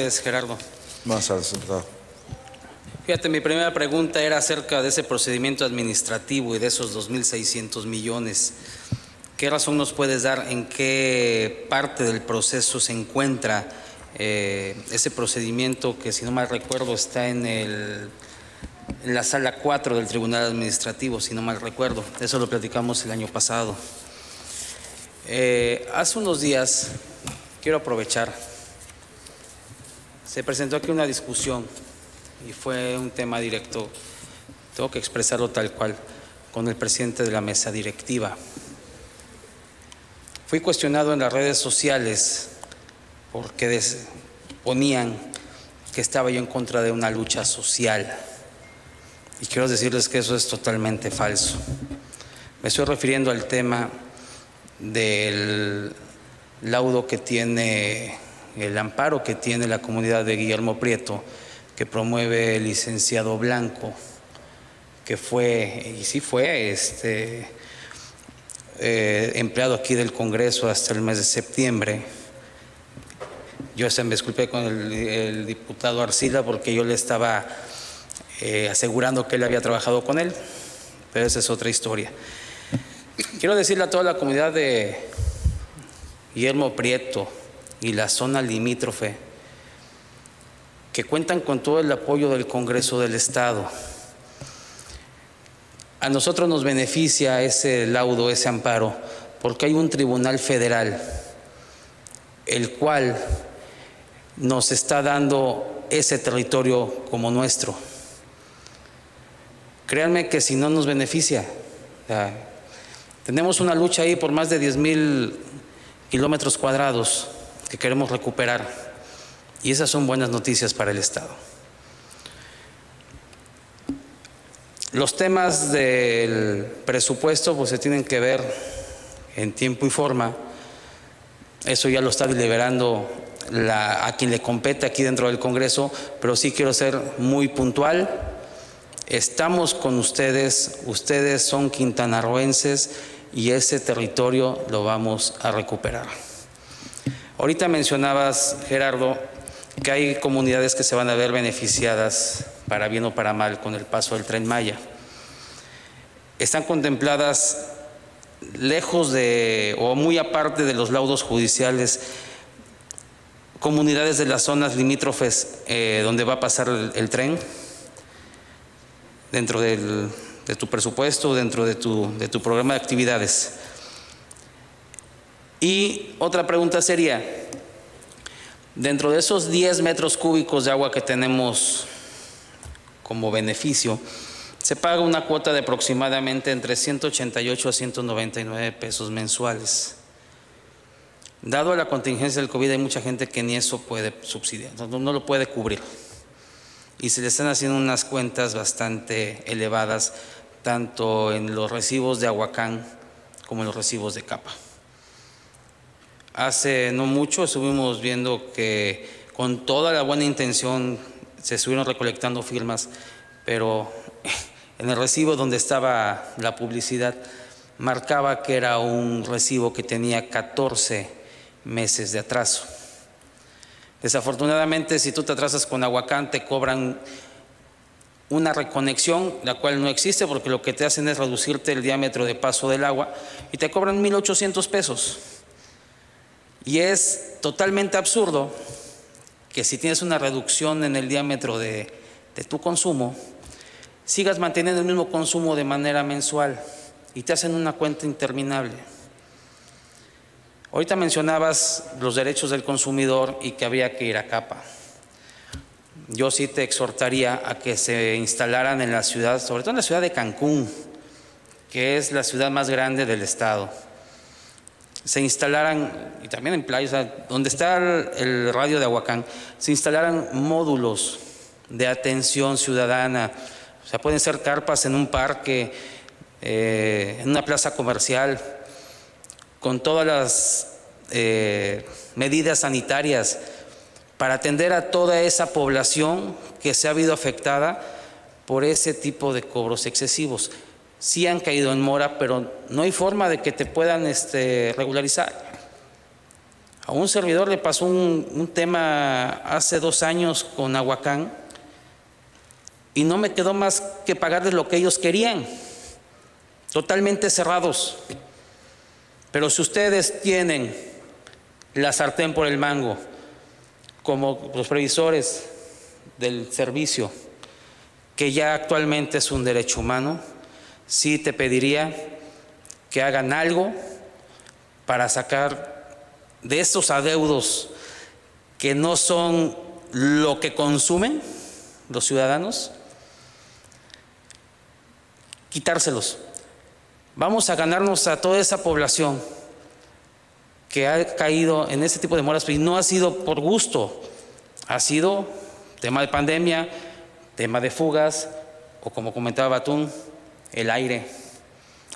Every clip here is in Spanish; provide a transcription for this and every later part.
Gerardo. Buenas tardes, diputado. Fíjate, mi primera pregunta era acerca de ese procedimiento administrativo y de esos 2.600 millones. ¿Qué razón nos puedes dar en qué parte del proceso se encuentra eh, ese procedimiento que, si no mal recuerdo, está en, el, en la sala 4 del Tribunal Administrativo, si no mal recuerdo? Eso lo platicamos el año pasado. Eh, hace unos días, quiero aprovechar, se presentó aquí una discusión y fue un tema directo, tengo que expresarlo tal cual, con el presidente de la mesa directiva. Fui cuestionado en las redes sociales porque ponían que estaba yo en contra de una lucha social. Y quiero decirles que eso es totalmente falso. Me estoy refiriendo al tema del laudo que tiene, el amparo que tiene la comunidad de Guillermo Prieto, que promueve el licenciado Blanco, que fue, y sí fue, este, eh, empleado aquí del Congreso hasta el mes de septiembre. Yo se me disculpé con el, diputado Arcila porque yo le estaba eh, asegurando que él había trabajado con él, pero esa es otra historia. Quiero decirle a toda la comunidad de Guillermo Prieto y la zona limítrofe que cuentan con todo el apoyo del Congreso del Estado. A nosotros nos beneficia ese laudo, ese amparo, porque hay un tribunal federal, el cual nos está dando ese territorio como nuestro. Créanme que si no nos beneficia, tenemos una lucha ahí por más de 10 mil kilómetros cuadrados que queremos recuperar y esas son buenas noticias para el Estado. Los temas del presupuesto pues se tienen que ver en tiempo y forma. Eso ya lo está deliberando la, a quien le compete aquí dentro del Congreso, pero sí quiero ser muy puntual. Estamos con ustedes, ustedes son quintanarroenses y ese territorio lo vamos a recuperar. Ahorita mencionabas, Gerardo, que hay comunidades que se van a ver beneficiadas para bien o para mal con el paso del tren Maya. Están contempladas lejos de o muy aparte de los laudos judiciales comunidades de las zonas limítrofes eh, donde va a pasar el, tren dentro del, de tu presupuesto, dentro de tu, de tu programa de actividades. Y otra pregunta sería, dentro de esos 10 metros cúbicos de agua que tenemos como beneficio, se paga una cuota de aproximadamente entre 188 a 199 pesos mensuales. Dado la contingencia del COVID, hay mucha gente que ni eso puede subsidiar, no, no lo puede cubrir. Y se le están haciendo unas cuentas bastante elevadas, tanto en los recibos de Aguacán como en los recibos de Capa. Hace no mucho estuvimos viendo que con toda la buena intención se estuvieron recolectando firmas, pero en el recibo donde estaba la publicidad marcaba que era un recibo que tenía 14 meses de atraso. Desafortunadamente, si tú te atrasas con Aguacán, te cobran una reconexión, la cual no existe porque lo que te hacen es reducirte el diámetro de paso del agua y te cobran 1.800 pesos. Y es totalmente absurdo que si tienes una reducción en el diámetro de, tu consumo, sigas manteniendo el mismo consumo de manera mensual y te hacen una cuenta interminable. Ahorita mencionabas los derechos del consumidor y que había que ir a capa. Yo sí te exhortaría a que se instalaran en la ciudad, sobre todo en la ciudad de Cancún, que es la ciudad más grande del estado. Se instalaran, y también en playas, donde está el, radio de Aguacán, se instalaran módulos de atención ciudadana. O sea, pueden ser carpas en un parque, eh, en una plaza comercial, con todas las eh, medidas sanitarias para atender a toda esa población que se ha habido afectada por ese tipo de cobros excesivos. Sí han caído en mora, pero no hay forma de que te puedan este, regularizar. A un servidor le pasó un, un tema hace dos años con Aguacán y no me quedó más que pagarles lo que ellos querían, totalmente cerrados. Pero si ustedes tienen la sartén por el mango, como los previsores del servicio, que ya actualmente es un derecho humano, sí te pediría que hagan algo para sacar de estos adeudos que no son lo que consumen los ciudadanos, quitárselos. Vamos a ganarnos a toda esa población que ha caído en este tipo de moras y no ha sido por gusto, ha sido tema de pandemia, tema de fugas o como comentaba Batún, el aire.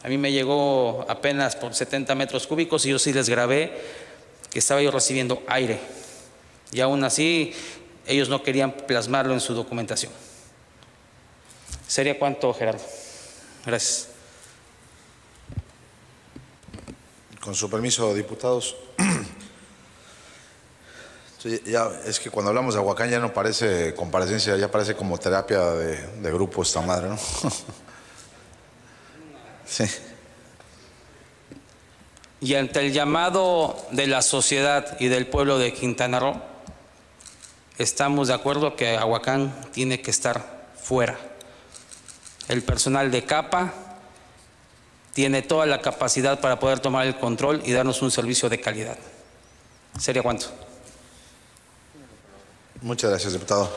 A mí me llegó apenas por 70 metros cúbicos y yo sí les grabé que estaba yo recibiendo aire. Y aún así ellos no querían plasmarlo en su documentación. ¿Sería cuánto, Gerardo? Gracias. Con su permiso, diputados. es que cuando hablamos de Aguacán ya no parece comparecencia, ya parece como terapia de, de grupo esta madre, ¿no? sí. Y ante el llamado de la sociedad y del pueblo de Quintana Roo, estamos de acuerdo que Aguacán tiene que estar fuera. El personal de capa tiene toda la capacidad para poder tomar el control y darnos un servicio de calidad. ¿Sería cuánto? Muchas gracias, diputado.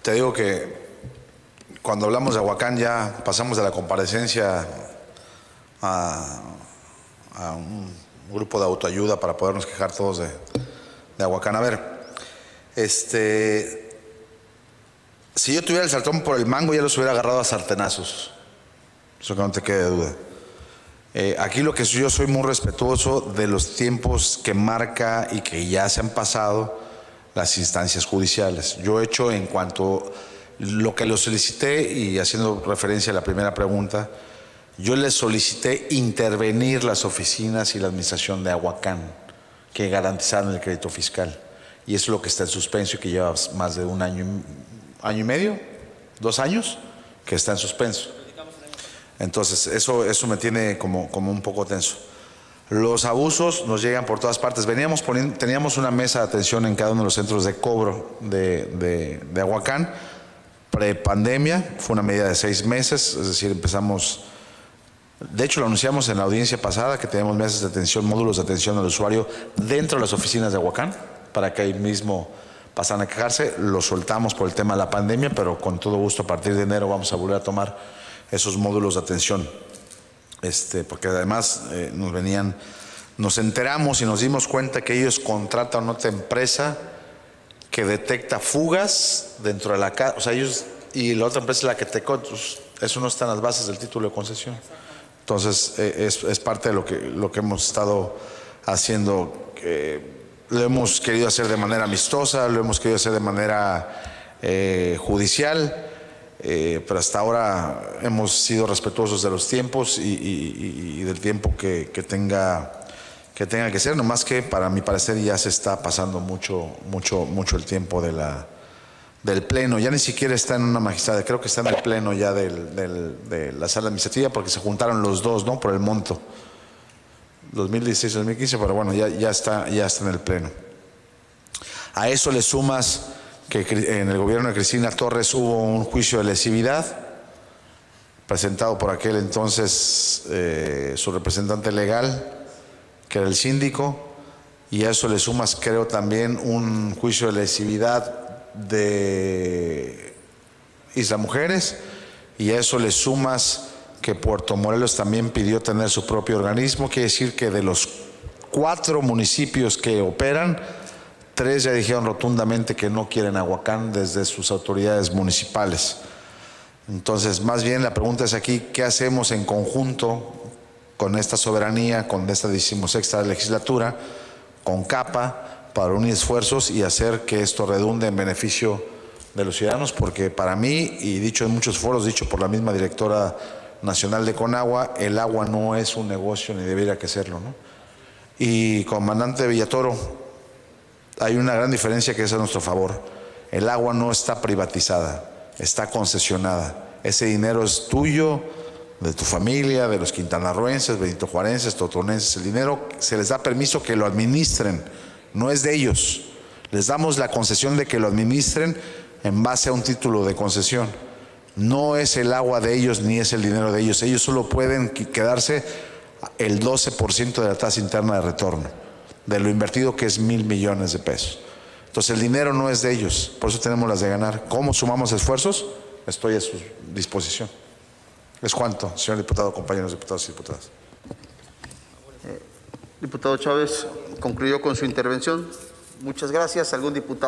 Te digo que cuando hablamos de Aguacán ya pasamos de la comparecencia a, un grupo de autoayuda para podernos quejar todos de, de Aguacán. A ver, este, si yo tuviera el sartón por el mango, ya los hubiera agarrado a sartenazos. Eso que no te quede de duda. Eh, aquí lo que yo soy muy respetuoso de los tiempos que marca y que ya se han pasado las instancias judiciales. Yo he hecho en cuanto lo que lo solicité y haciendo referencia a la primera pregunta, yo le solicité intervenir las oficinas y la administración de Aguacán que garantizaran el crédito fiscal. Y eso es lo que está en suspenso y que lleva más de un año año y medio, dos años, que está en suspenso. Entonces, eso, eso me tiene como, como un poco tenso. Los abusos nos llegan por todas partes. Veníamos teníamos una mesa de atención en cada uno de los centros de cobro de, de, de Aguacán. Pre-pandemia, fue una medida de seis meses, es decir, empezamos. De hecho, lo anunciamos en la audiencia pasada que tenemos mesas de atención, módulos de atención al usuario dentro de las oficinas de Aguacán, para que ahí mismo pasan a quejarse, lo soltamos por el tema de la pandemia, pero con todo gusto a partir de enero vamos a volver a tomar esos módulos de atención. Este, porque además eh, nos venían, nos enteramos y nos dimos cuenta que ellos contratan otra empresa que detecta fugas dentro de la casa, o sea, ellos, y la otra empresa es la que te pues, eso no está en las bases del título de concesión. Entonces, eh, es, es, parte de lo que, lo que hemos estado haciendo. Eh, lo hemos querido hacer de manera amistosa, lo hemos querido hacer de manera eh, judicial, eh, pero hasta ahora hemos sido respetuosos de los tiempos y, y, y del tiempo que, que, tenga que tenga que ser, nomás que para mi parecer ya se está pasando mucho, mucho, mucho el tiempo de la, del pleno, ya ni siquiera está en una magistrada, creo que está en el pleno ya del, del, de la sala administrativa porque se juntaron los dos, ¿no? Por el monto. 2016-2015, pero bueno, ya, ya, está, ya está en el pleno. A eso le sumas que en el gobierno de Cristina Torres hubo un juicio de lesividad presentado por aquel entonces eh, su representante legal, que era el síndico, y a eso le sumas, creo, también un juicio de lesividad de Isla Mujeres, y a eso le sumas que Puerto Morelos también pidió tener su propio organismo, quiere decir que de los cuatro municipios que operan, tres ya dijeron rotundamente que no quieren Aguacán desde sus autoridades municipales. Entonces, más bien la pregunta es aquí, ¿qué hacemos en conjunto con esta soberanía, con esta decimosexta legislatura, con CAPA, para unir esfuerzos y hacer que esto redunde en beneficio de los ciudadanos? Porque para mí, y dicho en muchos foros, dicho por la misma directora nacional de Conagua, el agua no es un negocio ni debería que serlo, ¿no? Y comandante Villatoro, hay una gran diferencia que es a nuestro favor. El agua no está privatizada, está concesionada. Ese dinero es tuyo, de tu familia, de los quintanarruenses, benitojuarenses, totonenses. El dinero se les da permiso que lo administren, no es de ellos. Les damos la concesión de que lo administren en base a un título de concesión. No es el agua de ellos ni es el dinero de ellos. Ellos solo pueden quedarse el 12% de la tasa interna de retorno, de lo invertido que es mil millones de pesos. Entonces el dinero no es de ellos, por eso tenemos las de ganar. ¿Cómo sumamos esfuerzos? Estoy a su disposición. ¿Es cuánto, señor diputado, compañeros diputados y diputadas? Diputado Chávez concluyó con su intervención. Muchas gracias. ¿Algún diputado?